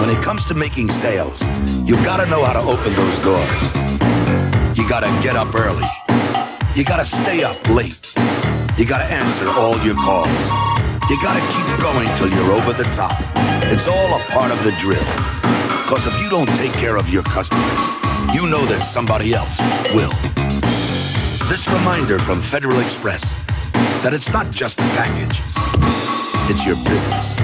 When it comes to making sales, you gotta know how to open those doors. You gotta get up early. You gotta stay up late. You gotta answer all your calls. You gotta keep going till you're over the top. It's all a part of the drill. Because if you don't take care of your customers, you know that somebody else will. This reminder from Federal Express that it's not just a package, it's your business.